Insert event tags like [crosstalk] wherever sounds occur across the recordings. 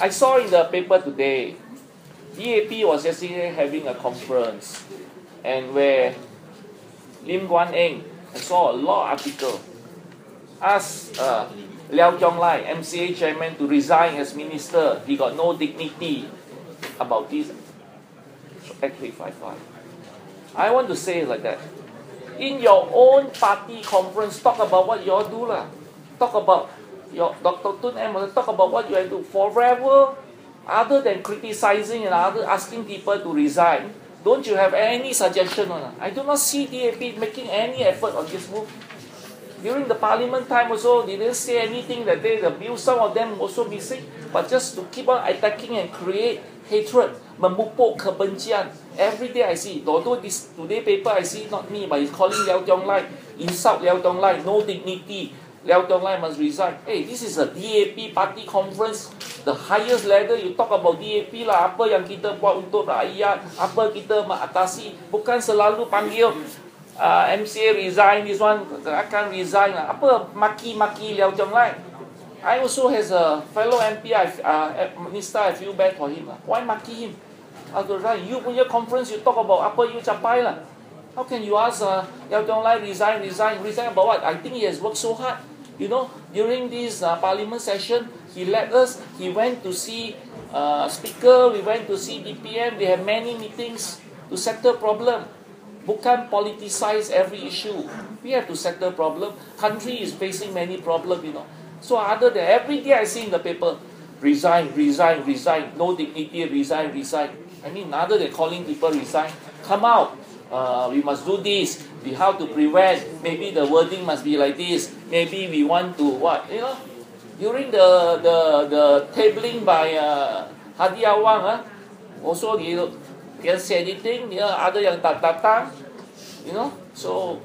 I saw in the paper today, DAP was yesterday having a conference, and where Lim Guan Eng, I saw a law article, asked uh, Liow Tiong Lai, MCA chairman, to resign as minister. He got no dignity about this Act 355. I want to say like that. In your own party conference, talk about what you all do. Lah. Talk about your Dr. Tun M talk about what you have to do forever, other than criticizing and other asking people to resign. Don't you have any suggestion on? I do not see DAP making any effort on this move. During the parliament time also, they didn't say anything that they, the bill, some of them also missing, but just to keep on attacking and create hatred, kebencian. Every day I see, although this today paper I see not me, but he's calling Liow Tiong Lai, insult Liow Tiong Lai, no dignity, Liao Tiong Lai must resign. Hey, this is a DAP party conference. The highest ladder you talk about DAP lah. Apa yang kita buat untuk rakyat. Apa kita mengatasi. Bukan selalu panggil uh, MCA resign, this one akan resign lah. Apa maki-maki Liao Tiong Lai. I also has a fellow MP, I, uh, minister, I feel bad for him. Lah. Why maki him? Aku you punya conference, you talk about apa you capai lah. How can you ask uh, Liao Tiong Lai resign, resign, resign about what? I think he has worked so hard. You know, during this uh, parliament session, he led us, he went to see uh, speaker, we went to see DPM, they have many meetings to settle problem. Bukan politicize every issue. We have to settle problem. Country is facing many problem, you know. So other than every day I see in the paper, resign, resign, resign, no dignity, resign, resign. I mean, other than calling people resign, come out. Uh, we must do this we how to prevent maybe the wording must be like this maybe we want to what you know during the the the tabling by uh, Hadi Awang also they didn't say anything you know, other yang tak datang you know so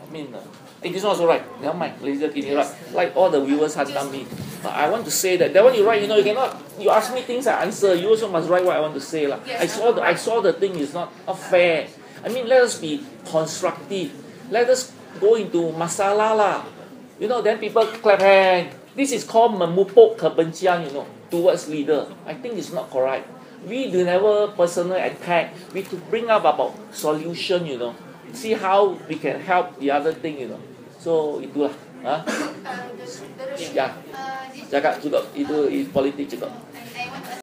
I mean uh, this one also right. Never mind. Malaysiakini right. Like all the viewers have done me. But I want to say that that one you write, you know, you cannot. You ask me things, I answer. You also must write what I want to say, lah. I saw the I saw the thing is not, not fair. I mean, let us be constructive. Let us go into masala lah. You know, then people clap hand. This is called memupuk kebencian, you know, towards leader. I think it's not correct. We do never personal attack. We to bring up about solution, you know. See how we can help the other thing, you know. So itulah. Ha? [coughs] Ya. Cakap juga itu politik juga.